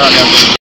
Valeu.